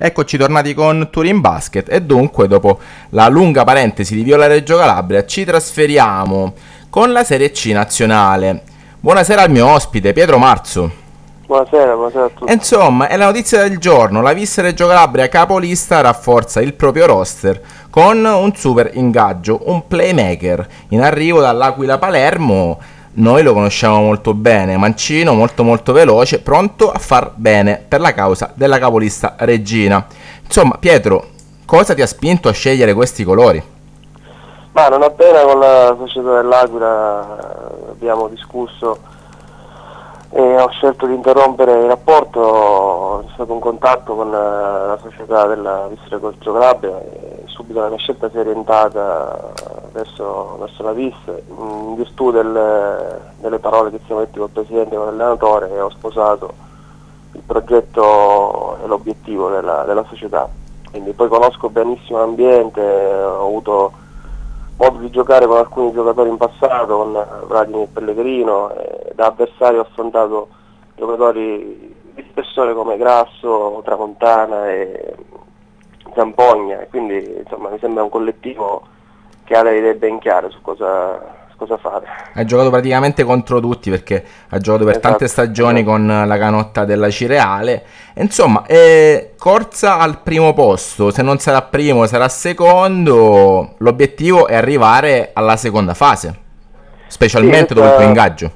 Eccoci tornati con Turin Basket e dunque dopo la lunga parentesi di Viola Reggio Calabria ci trasferiamo con la Serie C nazionale. Buonasera al mio ospite Pietro Marzo. Buonasera, buonasera a tutti. Insomma, è la notizia del giorno, la Vis Reggio Calabria capolista rafforza il proprio roster con un super ingaggio, un playmaker in arrivo dall'Aquila Palermo noi lo conosciamo molto bene, Mancino molto molto veloce, pronto a far bene per la causa della capolista Regina. Insomma, Pietro, cosa ti ha spinto a scegliere questi colori? Ma non appena con la società dell'Aquila abbiamo discusso e ho scelto di interrompere il rapporto, c'è stato un contatto con la società della Vissera Colcio Calabria e subito la mia scelta si è orientata verso, verso la VIS in virtù del, delle parole che siamo detti col Presidente e con l'allenatore e ho sposato il progetto e l'obiettivo della, della società. Quindi poi conosco benissimo l'ambiente, ho avuto modo di giocare con alcuni giocatori in passato, con Vladimir Pellegrino, e da avversario ho affrontato giocatori di spessore come Grasso, Tramontana e Zampogna, e quindi insomma, mi sembra un collettivo che ha le idee ben chiare su cosa, cosa fare. Ha giocato praticamente contro tutti perché ha giocato per esatto, tante stagioni esatto. con la canotta della Cireale. Insomma, eh, corsa al primo posto, se non sarà primo sarà secondo, l'obiettivo è arrivare alla seconda fase, specialmente sì, questa, dopo il tuo ingaggio.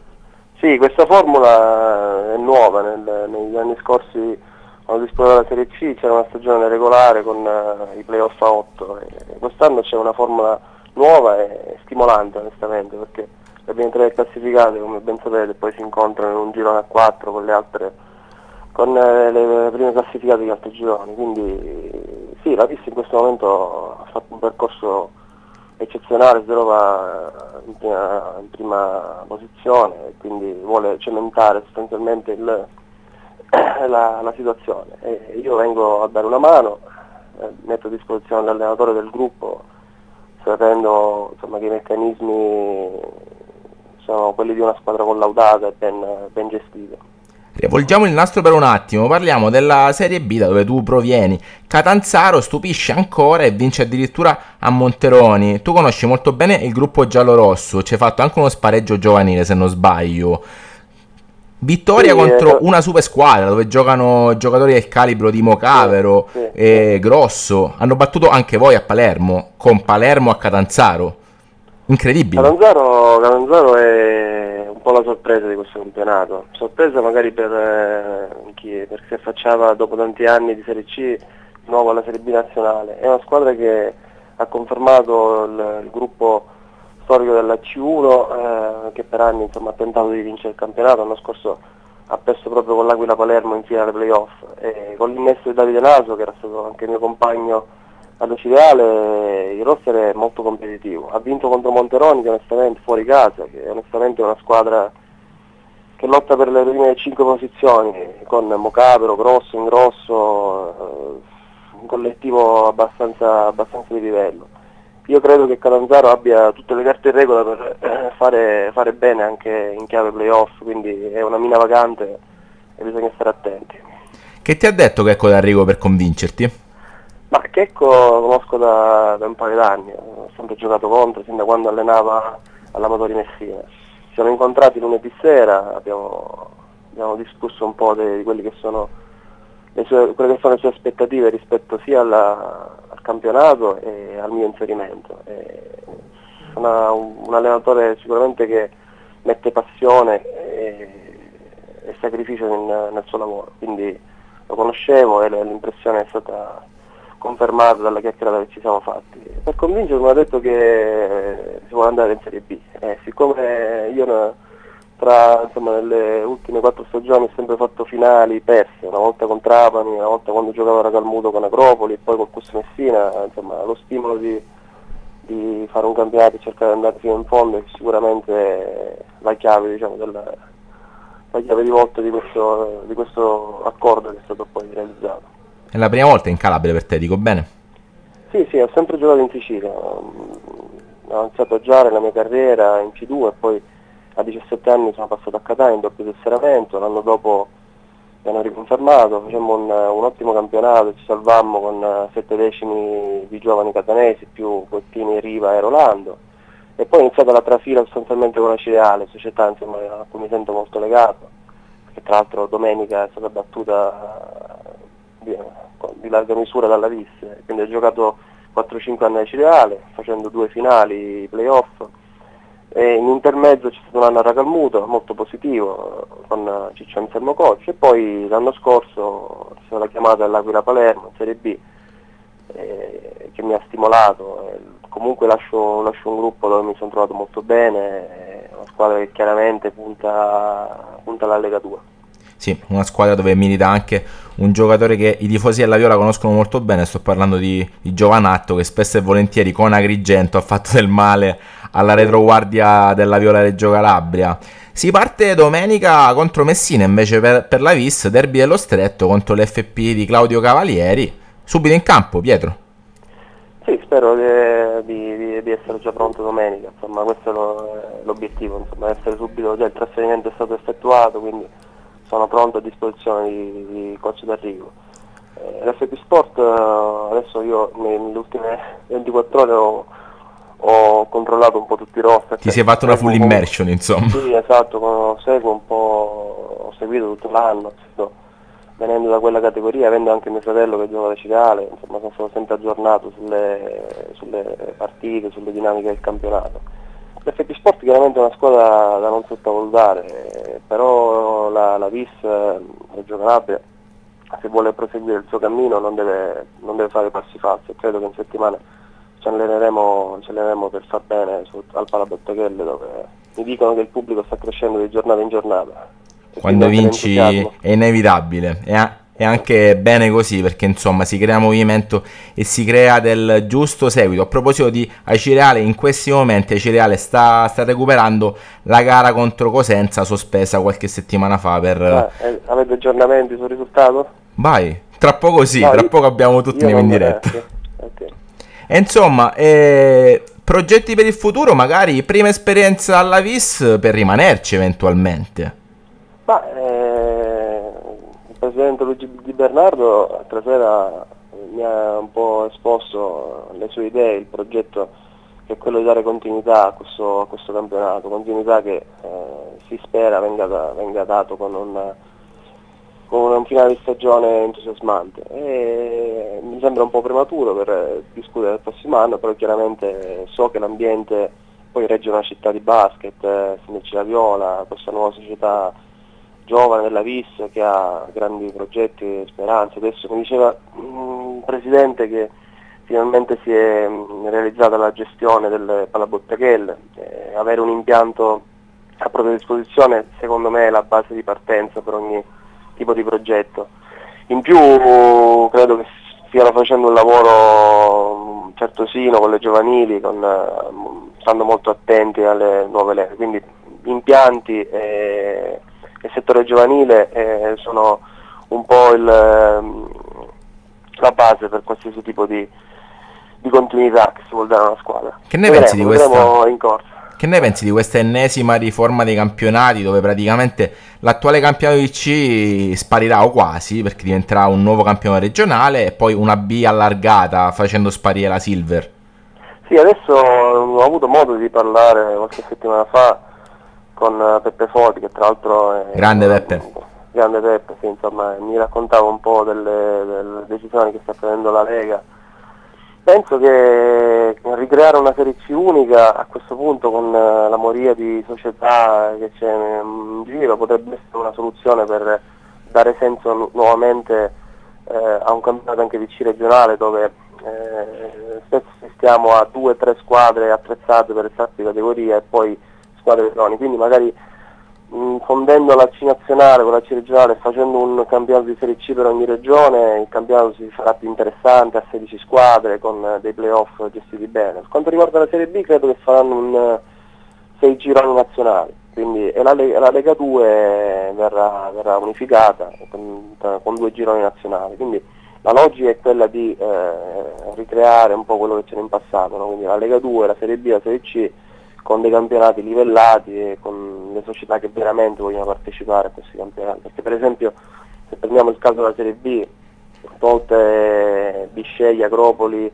Sì, questa formula è nuova, Nel, negli anni scorsi si disputato la Serie C c'era una stagione regolare con uh, i playoff a 8, quest'anno c'è una formula nuova e stimolante onestamente perché le prime tre classificate come ben sapete poi si incontrano in un girone a 4 con le altre con eh, le prime classificate di altri gironi. Quindi sì la Pista in questo momento ha fatto un percorso eccezionale si trova in prima, in prima posizione e quindi vuole cementare sostanzialmente il, la, la, situazione e io vengo a dare una mano eh, metto a disposizione l'allenatore del gruppo sapendo insomma, che i meccanismi sono quelli di una squadra collaudata e ben, ben gestita. Rivolgiamo il nastro per un attimo, parliamo della Serie B da dove tu provieni. Catanzaro stupisce ancora e vince addirittura a Monteroni. Tu conosci molto bene il gruppo giallo-rosso, ci hai fatto anche uno spareggio giovanile se non sbaglio. Vittoria sì, contro eh, una super squadra dove giocano giocatori del calibro di Mocavero sì, e Grosso. Hanno battuto anche voi a Palermo, con Palermo a Catanzaro. Incredibile. Catanzaro, Catanzaro è un po' la sorpresa di questo campionato. Sorpresa magari per eh, chi si affacciava dopo tanti anni di Serie C nuovo alla Serie B nazionale. È una squadra che ha confermato il, il gruppo storico della C1 eh, che per anni insomma, ha tentato di vincere il campionato, l'anno scorso ha perso proprio con l'Aquila Palermo in finale playoff. E con l'innesto di Davide Naso che era stato anche mio compagno all'Ocideale il roster è molto competitivo, ha vinto contro Monteroni che onestamente fuori casa, che onestamente è una squadra che lotta per le prime 5 posizioni con Mocavero, Grosso, Ingrosso, eh, un collettivo abbastanza, abbastanza di livello io credo che Calanzaro abbia tutte le carte in regola per eh, fare, fare, bene anche in chiave playoff, quindi è una mina vacante e bisogna stare attenti. Che ti ha detto Checco D'Arrigo per convincerti? Ma Checco lo conosco da, da un paio d'anni, ho sempre giocato contro sin da quando allenava all'Amatori Messina. Ci siamo incontrati lunedì sera, abbiamo, abbiamo discusso un po' di, di quelle che sono le sue, quelle che sono le sue aspettative rispetto sia alla, campionato e al mio inserimento. Una, un, un, allenatore sicuramente che mette passione e, e sacrificio in, nel suo lavoro, quindi lo conoscevo e l'impressione è stata confermata dalla chiacchierata che ci siamo fatti. Per convincermi mi ha detto che si vuole andare in Serie B, eh, siccome io tra, insomma, nelle ultime quattro stagioni ho sempre fatto finali perse, una volta con Trapani, una volta quando giocavo a Calmuto con Acropoli, poi con Cus Messina, insomma lo stimolo di, di, fare un campionato e cercare di andare fino in fondo è sicuramente la chiave, diciamo, della, la chiave di volta di questo, di questo accordo che è stato poi realizzato. È la prima volta in Calabria per te, dico bene? Sì, sì, ho sempre giocato in Sicilia, ho iniziato a giocare la mia carriera in C2 e poi a 17 anni sono passato a Catania in doppio tesseramento, l'anno dopo mi hanno riconfermato, facemmo un, un, ottimo campionato, ci salvammo con sette decimi di giovani catanesi, più Guettini, Riva e Rolando. E poi è iniziata la trafila sostanzialmente con la Cireale, società insomma, a cui mi sento molto legato, che tra l'altro domenica è stata battuta di, di larga misura dalla Vis, quindi ho giocato 4-5 anni a Cireale, facendo due finali, playoff, e in intermezzo c'è stato un anno a Racalmuto, molto positivo, con Ciccio Anselmo Coach, e poi l'anno scorso c'è stata la chiamata dell'Aquila Palermo, in Serie B, eh, che mi ha stimolato. comunque lascio, lascio, un gruppo dove mi sono trovato molto bene, una squadra che chiaramente punta, punta alla Lega 2. Sì, una squadra dove milita anche un giocatore che i tifosi della Viola conoscono molto bene, sto parlando di, di Giovanatto che spesso e volentieri con Agrigento ha fatto del male alla retroguardia della Viola Reggio Calabria. Si parte domenica contro Messina invece per, per la Vis, derby dello stretto contro l'FP di Claudio Cavalieri. Subito in campo, Pietro. Sì, spero di, di, di essere già pronto domenica, insomma questo è, lo, l'obiettivo, insomma, essere subito, già il trasferimento è stato effettuato, quindi sono pronto a disposizione di, di coach d'arrivo. Eh, L'FP Sport eh, adesso io nelle ultime 24 ore ho, ho controllato un po' tutti i roster. Ti sei fatto una full immersion insomma. Sì esatto, seguo un po', ho seguito tutto l'anno, venendo da quella categoria, avendo anche mio fratello che gioca da Cicale, insomma sono sempre aggiornato sulle, sulle partite, sulle dinamiche del campionato L'FP Sport chiaramente è una squadra da non sottovalutare, però la, la VIS, Reggio Calabria, se vuole proseguire il suo cammino non deve, non deve fare passi falsi credo che in settimana ci alleneremo, ci alleneremo per far bene su, al Palabottoghelle dove mi dicono che il pubblico sta crescendo di giornata in giornata. Quando vinci è inevitabile. È, è anche bene così perché insomma si crea movimento e si crea del giusto seguito. A proposito di Acireale, in questi momenti Acireale sta, sta recuperando la gara contro Cosenza sospesa qualche settimana fa per... Ah, eh, avete aggiornamenti sul risultato? Vai, tra poco sì, no, tra io, poco abbiamo tutti in diretta. Okay. E insomma, eh, progetti per il futuro, magari prima esperienza alla VIS per rimanerci eventualmente. Ma eh presidente Luigi Di Bernardo l'altra sera mi ha un po' esposto le sue idee, il progetto che è quello di dare continuità a questo, a questo campionato, continuità che eh, si spera venga, venga dato con un, con un, finale di stagione entusiasmante. E mi sembra un po' prematuro per discutere del prossimo anno, però chiaramente so che l'ambiente poi regge una città di basket, eh, Sindaci La Viola, questa nuova società giovane della VIS che ha grandi progetti e speranze. Adesso come diceva il Presidente che finalmente si è realizzata la gestione delle palabottachelle, eh, avere un impianto a propria disposizione secondo me è la base di partenza per ogni tipo di progetto. In più credo che stiano facendo un lavoro certosino con le giovanili, con, stando molto attenti alle nuove leggi, quindi impianti e il settore giovanile eh, sono un po' il, ehm, la base per qualsiasi tipo di, di, continuità che si vuole dare a una squadra. Che ne pensi di questa? Che ne pensi di questa ennesima riforma dei campionati dove praticamente l'attuale campionato di C sparirà o quasi perché diventerà un nuovo campionato regionale e poi una B allargata facendo sparire la Silver? Sì, adesso ho avuto modo di parlare qualche settimana fa con eh, Peppe Foti che tra l'altro è grande Peppe. grande Peppe sì, insomma mi raccontava un po' delle, delle, decisioni che sta prendendo la Lega. Penso che ricreare una serie C unica a questo punto con eh, la moria di società che c'è in giro potrebbe essere una soluzione per dare senso nu- nuovamente eh, a un campionato anche di C regionale dove eh, spesso stiamo a due o tre squadre attrezzate per le categorie e poi squadre droni, quindi magari mh, fondendo la C nazionale con la C regionale facendo un campionato di Serie C per ogni regione, il campionato si farà più interessante a 16 squadre con uh, dei playoff gestiti bene. Per quanto riguarda la Serie B credo che faranno un, uh, 6 gironi nazionali, quindi e la, la, Lega 2 verrà, verrà unificata con, con, due gironi nazionali. Quindi, la logica è quella di eh, ricreare un po' quello che c'era in passato, no? quindi la Lega 2, la Serie B, la Serie C con dei campionati livellati e con le società che veramente vogliono partecipare a questi campionati. Perché per esempio se prendiamo il caso della Serie B, tolte Bisceglie, Agropoli,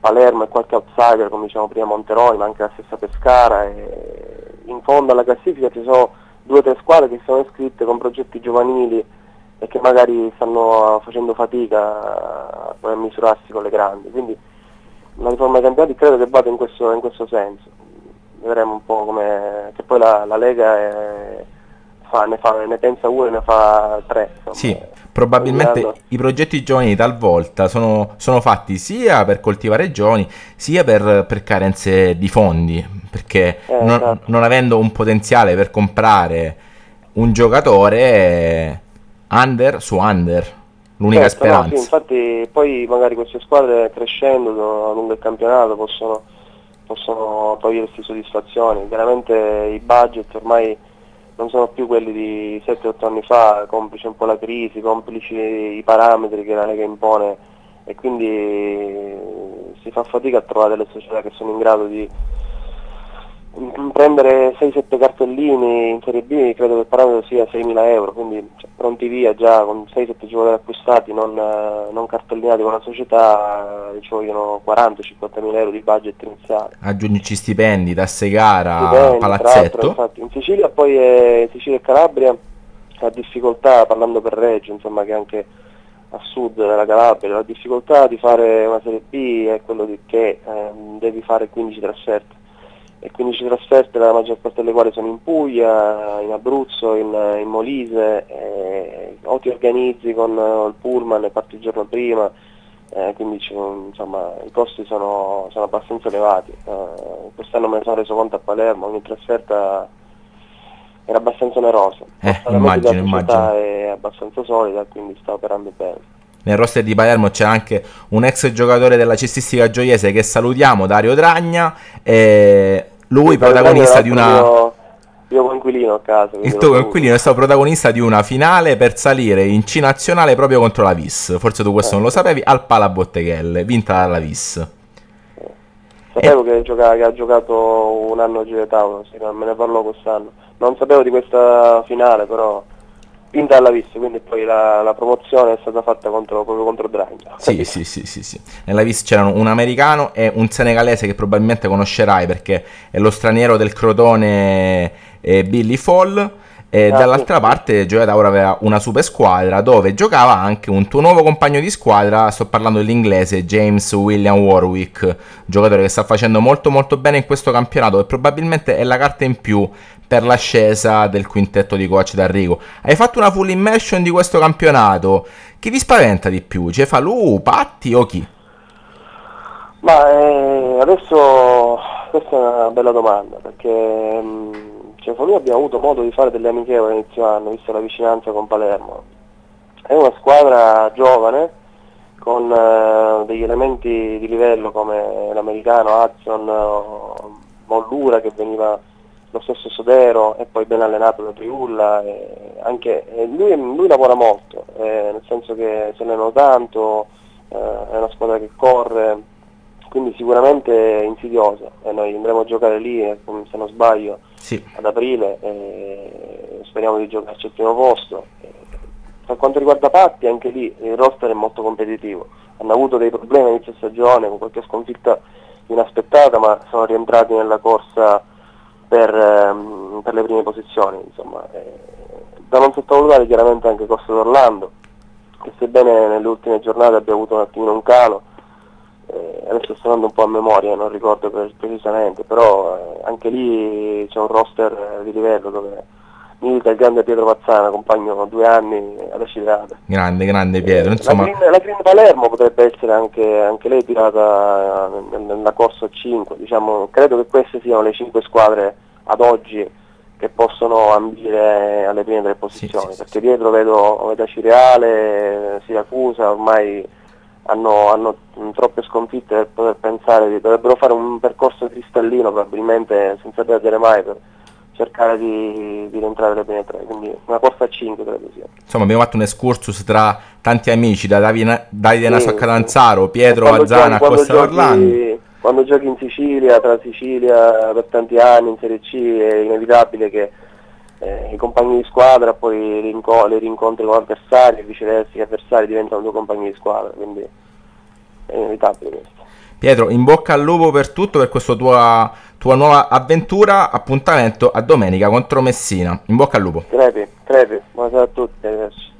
Palermo e qualche outsider come diciamo prima Monteroni, ma anche la stessa Pescara, in fondo alla classifica ci sono due o tre squadre che sono iscritte con progetti giovanili e che magari stanno facendo fatica a misurarsi con le grandi. Quindi la riforma dei campionati credo che vada in questo, in questo senso. Vedremo un po' come... che poi la, la Lega è, fa, ne, fa, ne, pensa uno e ne fa tre. Insomma. Sì, probabilmente i progetti giovani talvolta sono, sono, fatti sia per coltivare giovani sia per, per carenze di fondi, perché eh, non, esatto. non, avendo un potenziale per comprare un giocatore under su under l'unica certo, speranza. No, sì, infatti poi magari queste squadre crescendo lungo il campionato possono, possono togliersi soddisfazioni, chiaramente i budget ormai non sono più quelli di 7-8 anni fa, complice un po' la crisi, complici i parametri che la Lega impone e quindi si fa fatica a trovare delle società che sono in grado di prendere 6-7 cartellini in Serie B credo che il parametro sia 6.000 euro, quindi cioè, pronti via già con 6-7 giocatori acquistati, non, non, cartellinati con la società, ci vogliono 40-50 mila euro di budget iniziale. Aggiungici stipendi, tasse gara, stipendi, palazzetto. Infatti, in Sicilia poi in Sicilia e Calabria la difficoltà, parlando per Reggio, insomma che anche a sud della Calabria, la difficoltà di fare una Serie B è quello di che eh, devi fare 15 trasferte e 15 trasferte, la maggior parte delle quali sono in Puglia, in Abruzzo, in, in Molise, eh, o ti organizzi con uh, il pullman e parti il giorno prima, eh, quindi insomma, i costi sono, sono abbastanza elevati. Eh, quest'anno me ne sono reso conto a Palermo, ogni trasferta era abbastanza onerosa. Eh, immagino, immagino. è abbastanza solida, quindi sta operando bene. Nel roster di Palermo c'è anche un ex giocatore della cestistica gioiese che salutiamo, Dario Dragna, lui sì, protagonista di una... Io, io coinquilino a casa. Il tuo coinquilino è stato protagonista di una finale per salire in C nazionale proprio contro la Vis. Forse tu questo eh. non lo sapevi, al Palabotteghelle, vinta dalla Vis. Sapevo che, gioca- che, ha giocato un anno a Giro Tauro, sì, me ne parlò quest'anno. Non sapevo di questa finale, però vinta alla Vis, quindi poi la, la, promozione è stata fatta contro, proprio contro Draghi. Sì, sì, sì, sì, sì. Nella Vis c'erano un americano e un senegalese che probabilmente conoscerai perché è lo straniero del Crotone eh, Billy Fall. E ah, dall'altra parte Gioia Tauro aveva una super squadra dove giocava anche un tuo nuovo compagno di squadra, sto parlando dell'inglese James William Warwick, giocatore che sta facendo molto molto bene in questo campionato e probabilmente è la carta in più per l'ascesa del quintetto di coach d'Arrigo. Hai fatto una full immersion di questo campionato. Chi vi spaventa di più? Cefalù, Patti o chi? Ma eh, adesso questa è una bella domanda perché mh, mm, Cefalù abbiamo avuto modo di fare delle amichevoli inizio anno, visto la vicinanza con Palermo. È una squadra giovane con eh, degli elementi di livello come l'americano Hudson, Mollura che veniva lo stesso Sodero è poi ben allenato da Triulla, anche, lui, lui, lavora molto, eh, nel senso che se ne allena tanto, eh, è una squadra che corre, quindi sicuramente è insidiosa e noi andremo a giocare lì, eh, se non sbaglio, sì. ad aprile, speriamo di giocarci al primo posto. Per quanto riguarda Patti, anche lì il roster è molto competitivo, hanno avuto dei problemi all'inizio stagione con qualche sconfitta inaspettata, ma sono rientrati nella corsa per, ehm, per le prime posizioni. Insomma. Eh, da non sottovalutare chiaramente anche Costa d'Orlando, che sebbene nelle ultime giornate abbia avuto un attimino un calo, eh, adesso sto andando un po' a memoria, non ricordo precisamente, però eh, anche lì c'è un roster di livello dove milita il grande Pietro Pazzana, compagno due anni ad Acireale. Grande, grande Pietro. Insomma... La, Green, la Green Palermo potrebbe essere anche, anche lei tirata nella corsa a 5, diciamo, credo che queste siano le 5 squadre ad oggi che possono ambire alle prime tre posizioni, sì, sì, perché dietro vedo, vedo Cireale, Siracusa, ormai hanno, hanno, troppe sconfitte per poter pensare, di, dovrebbero fare un percorso cristallino probabilmente senza perdere mai per, cercare di, di rientrare le prime tre, quindi una corsa a 5 credo sia. Insomma abbiamo fatto un excursus tra tanti amici, da Davide, Davide Naso a Catanzaro, Pietro Azzana a Costa d'Orlando. Quando giochi in Sicilia, tra Sicilia per tanti anni, in Serie C, è inevitabile che eh, i compagni di squadra poi li, rincontri con avversari e viceversa gli avversari diventano due compagni di squadra, quindi è inevitabile questo. Pietro, in bocca al lupo per tutto, per questa tua, tua nuova avventura, appuntamento a domenica contro Messina. In bocca al lupo. Crepi, crepi, buonasera a tutti, arrivederci.